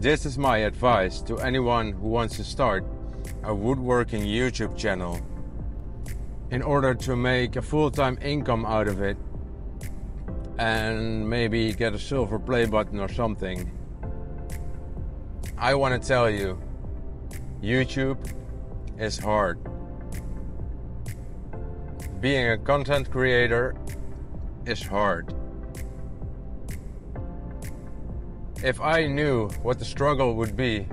This is my advice to anyone who wants to start a woodworking YouTube channel in order to make a full time income out of it and maybe get a silver play button or something. I want to tell you YouTube is hard. Being a content creator is hard. If I knew what the struggle would be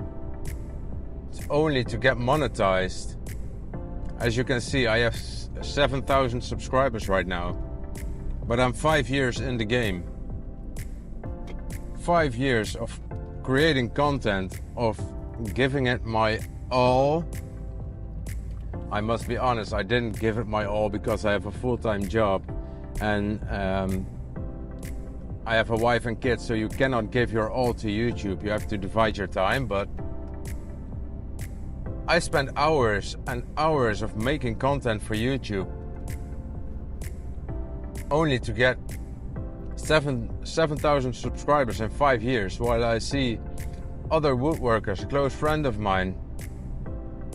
only to get monetized, as you can see, I have 7,000 subscribers right now, but I'm five years in the game. Five years of creating content, of giving it my all. I must be honest, I didn't give it my all because I have a full time job and um, I have a wife and kids, so you cannot give your all to YouTube. You have to divide your time, but I spend hours and hours of making content for YouTube only to get seven 7,000 subscribers in five years while I see other woodworkers, a close friend of mine,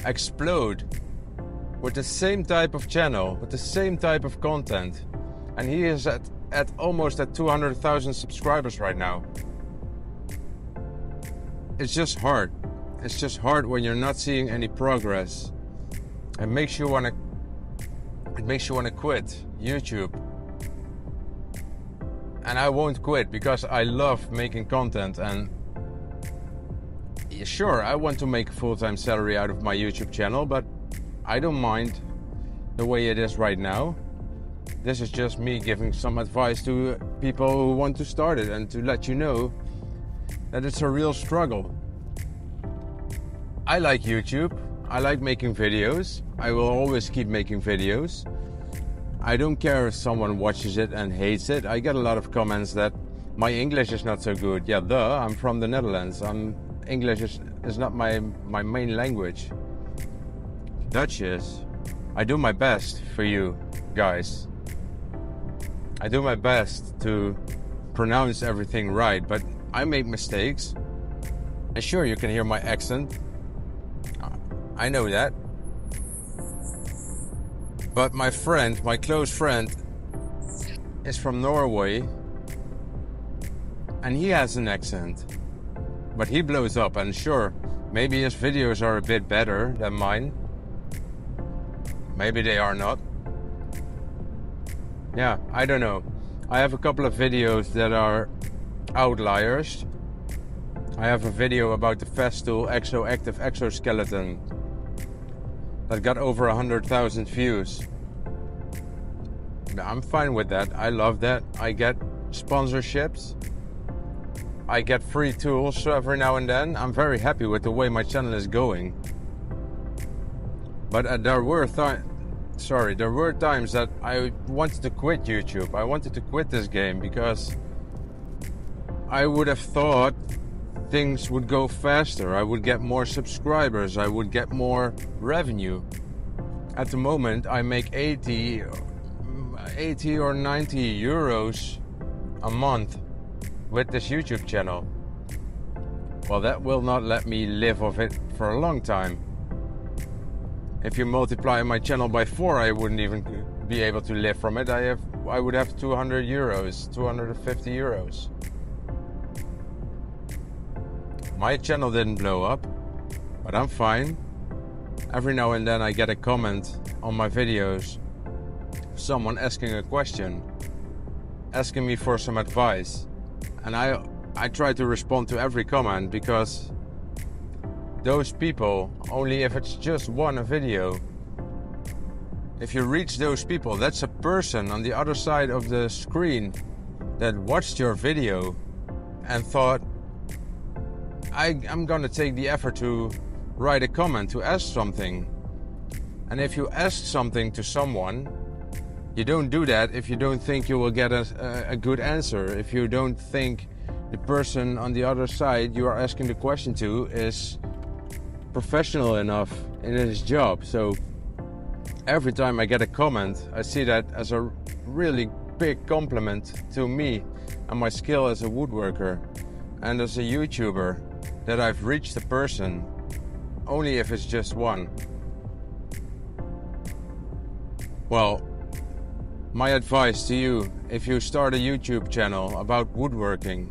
explode with the same type of channel, with the same type of content. And he is at, at almost at 200,000 subscribers right now. It's just hard. It's just hard when you're not seeing any progress. It makes you wanna it makes you wanna quit YouTube. And I won't quit because I love making content and sure, I want to make a full-time salary out of my YouTube channel, but I don't mind the way it is right now. This is just me giving some advice to people who want to start it and to let you know that it's a real struggle. I like YouTube. I like making videos. I will always keep making videos. I don't care if someone watches it and hates it. I get a lot of comments that my English is not so good. Yeah, duh, I'm from the Netherlands. I'm English is, is not my, my main language. Dutch is. I do my best for you guys. I do my best to pronounce everything right, but I make mistakes. And sure, you can hear my accent. I know that. But my friend, my close friend, is from Norway. And he has an accent. But he blows up, and sure, maybe his videos are a bit better than mine. Maybe they are not. Yeah, I don't know. I have a couple of videos that are outliers. I have a video about the Festool Exo-Active exoskeleton that got over 100,000 views. I'm fine with that. I love that. I get sponsorships. I get free tools every now and then. I'm very happy with the way my channel is going. But uh, there were th- sorry, there were times that I wanted to quit YouTube. I wanted to quit this game because I would have thought things would go faster. I would get more subscribers. I would get more revenue. At the moment, I make 80, 80 or 90 euros a month with this YouTube channel. Well, that will not let me live off it for a long time. If you multiply my channel by four, I wouldn't even be able to live from it. I have, I would have 200 euros, 250 euros. My channel didn't blow up, but I'm fine. Every now and then I get a comment on my videos, someone asking a question, asking me for some advice. And I I try to respond to every comment because those people, only if it's just one video, if you reach those people, that's a person on the other side of the screen that watched your video and thought, I, am to take the effort to write a comment, to ask something. And if you ask something to someone, you don't do that if you don't think you will get a, a good answer. If you don't think the person on the other side you are asking the question to is professional enough in his job. So every time I get a comment, I see that as a really big compliment to me and my skill as a woodworker and as a YouTuber that I've reached a person only if it's just one. Well, my advice to you if you start a YouTube channel about woodworking,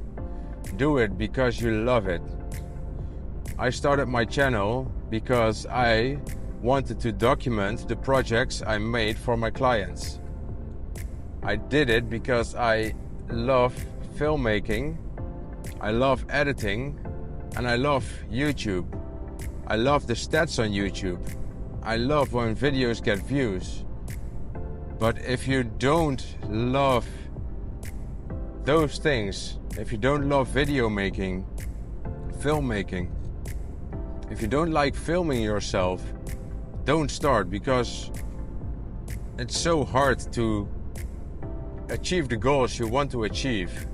do it because you love it. I started my channel because I wanted to document the projects I made for my clients. I did it because I love filmmaking, I love editing, and I love YouTube. I love the stats on YouTube. I love when videos get views. But if you don't love those things, if you don't love video making, filmmaking, if you don't like filming yourself, don't start because it's so hard to achieve the goals you want to achieve.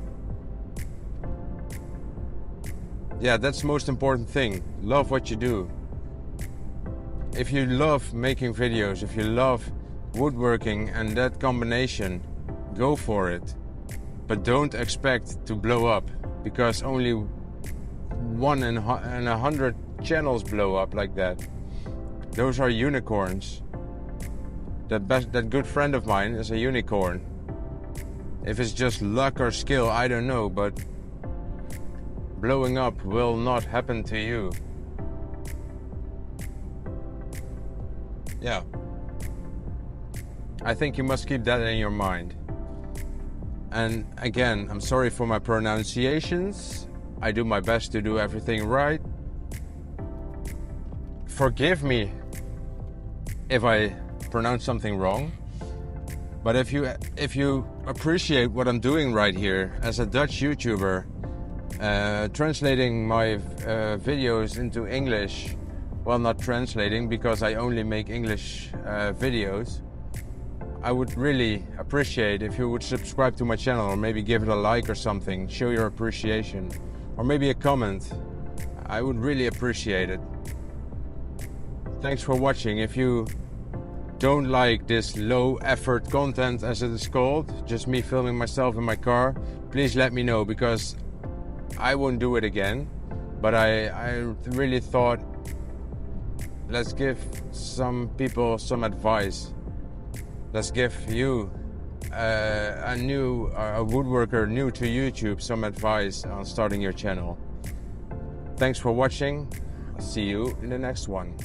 Yeah, that's the most important thing. Love what you do. If you love making videos, if you love woodworking and that combination, go for it. But don't expect to blow up because only one in a hundred channels blow up like that. Those are unicorns. That best, that good friend of mine is a unicorn. If it's just luck or skill, I don't know, but blowing up will not happen to you. Yeah. I think you must keep that in your mind. And again, I'm sorry for my pronunciations. I do my best to do everything right. Forgive me if I pronounce something wrong. But if you if you appreciate what I'm doing right here as a Dutch YouTuber, uh, translating my uh, videos into English, well, not translating because I only make English uh, videos. I would really appreciate if you would subscribe to my channel or maybe give it a like or something, show your appreciation, or maybe a comment. I would really appreciate it. Thanks for watching. If you don't like this low effort content as it is called, just me filming myself in my car, please let me know because I won't do it again. But I, I really thought let's give some people some advice. Let's give you uh, a new a woodworker new to YouTube some advice on starting your channel. Thanks for watching. see you in the next one.